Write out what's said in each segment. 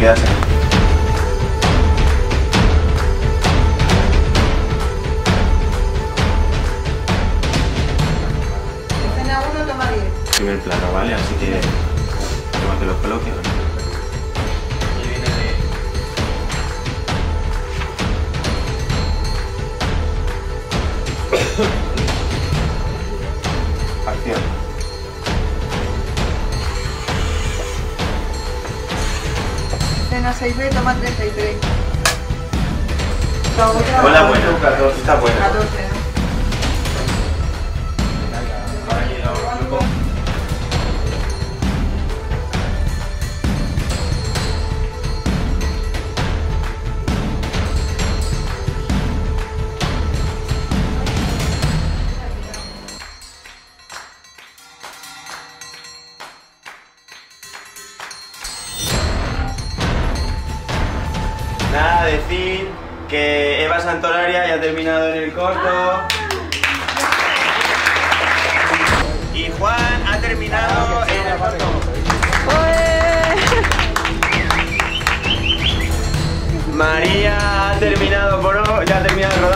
quedas aquí. Escena 1, toma 10. Primer plano, ¿vale? Así que toma que los coloque. Y Escena 6B, toma 33. La otra, Hola, bueno, 14, está buena. 14, Nada, decir que Eva Santolaria ya ha terminado en el corto. Y Juan ha terminado en el corto. María ha terminado por hoy, ya ha terminado el rodaje. Han terminado el rodaje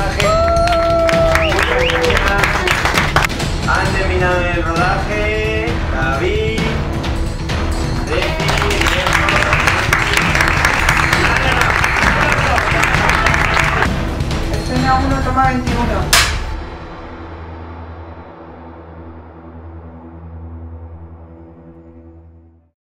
万円規模で